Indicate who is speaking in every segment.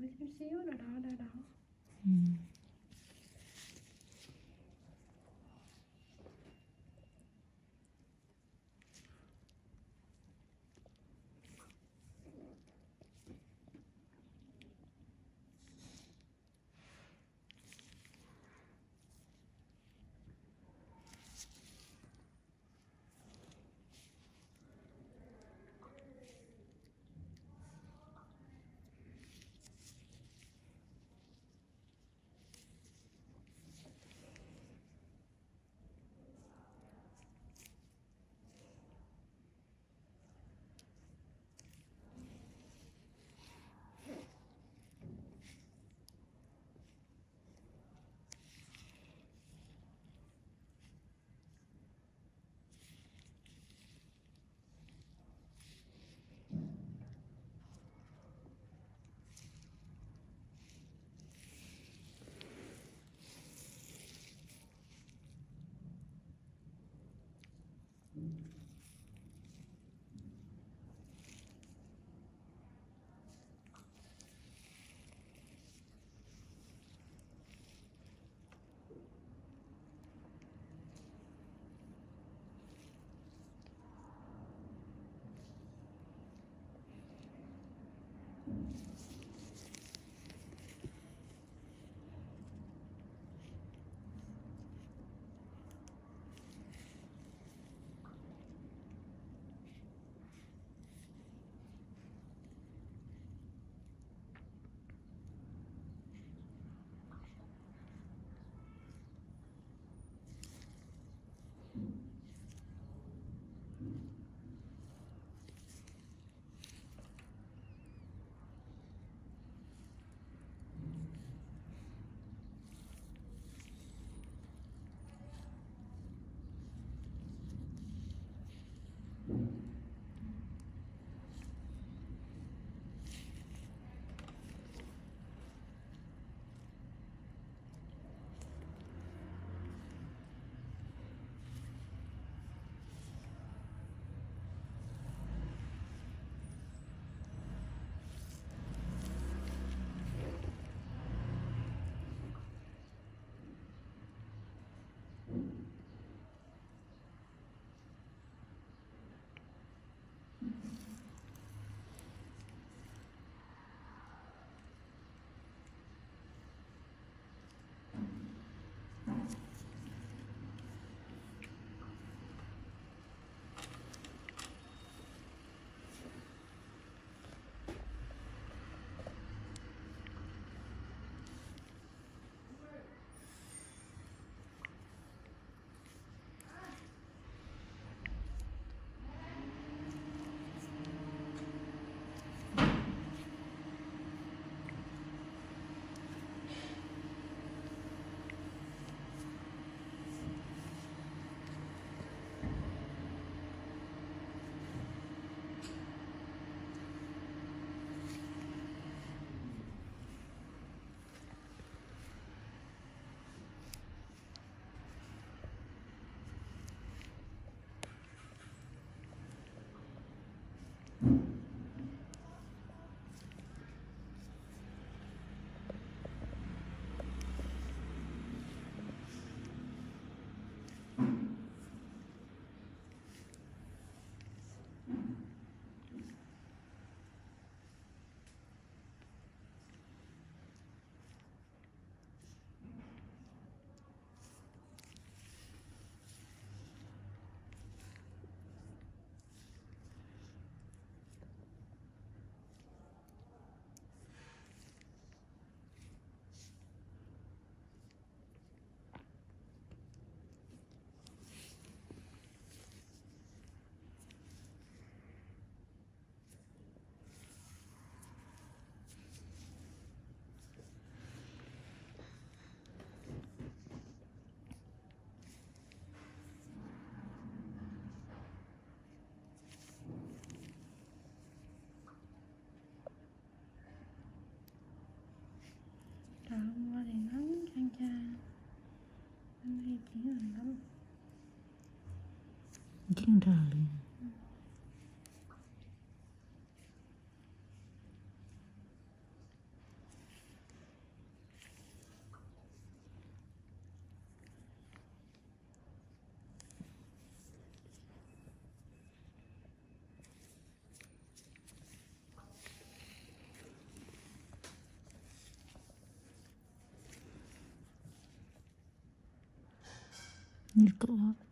Speaker 1: with see you're not at all? Mm. you. King darling. Như cậu á.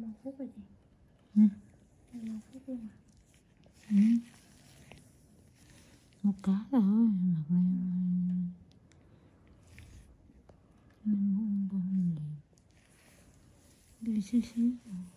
Speaker 2: Một phút rồi chị
Speaker 1: Ừ.
Speaker 2: Một phút luôn à
Speaker 1: Ừ. Một cá thôi, mặc lên Nên muốn con gì Đi xíu xíu Mới